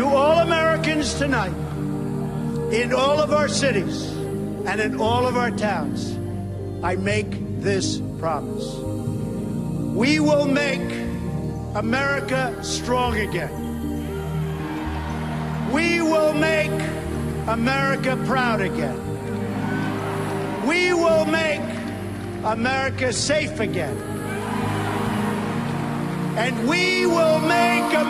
To all Americans tonight, in all of our cities and in all of our towns, I make this promise. We will make America strong again. We will make America proud again. We will make America safe again. And we will make America.